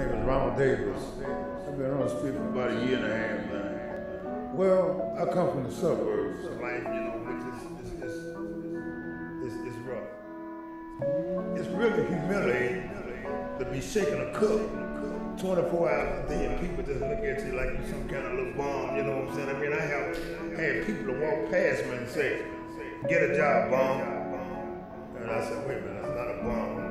name is Ronald Davis. I've been on the street for about a year and a half now. Well, I come from the suburbs. Life, you know, which is, is, is, is, is rough. It's really humiliating to be shaking a cup 24 hours a day and people just look at you like you're some kind of little bomb, you know what I'm saying? I mean, I have had people to walk past me and say, get a job, bomb. And I said, wait a minute, that's not a bomb,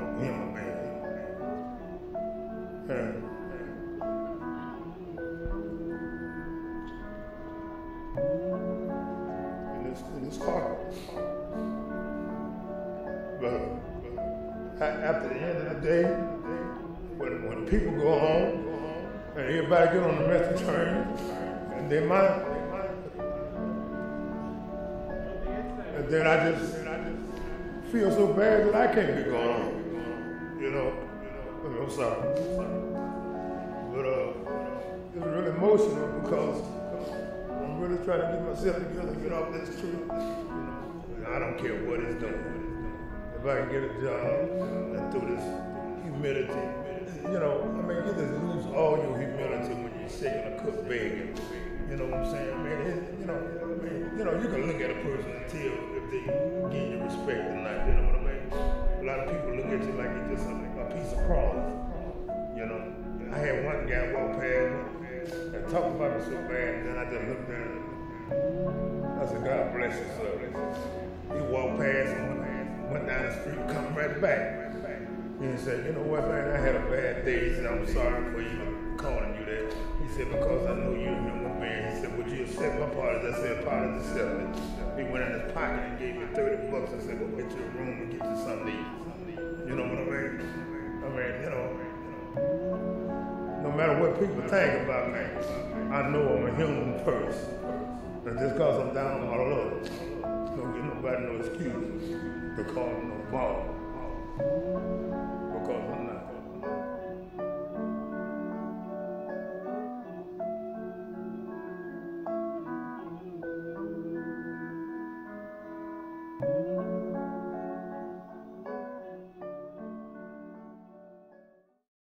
and hard. But, after the end of the day, when, when people go home and everybody get on the message train and they might, and then I just feel so bad that I can't be going home. You know, I'm sorry. But uh, it's really emotional because I'm trying to get myself together get off this trip. I don't care what it's doing. If I can get a job and through this humility, you know, I mean, you just lose all your humility when you're shaking a cook begging. You know what I'm saying? It, you know, I mean, you know, you can look at a person and tell if they give you respect or not. You know what I mean? A lot of people look at you like you're just a, a piece of cloth. You know, I had one guy walk past and talk about me so bad, and then I just looked him. I said, God bless you, sir. He walked past and went down the street, come right back. And he said, you know what, man, I had a bad day. He said, I'm sorry for you calling you that. He said, because I know you're a human being. He said, would you accept my apology? I said, apology accepted. He went in his pocket and gave me 30 bucks and said, go get you a room and get you something to eat. What people think about me, I know I'm a human person. And just because I'm down on my luck, don't give nobody no excuse to call me no I'm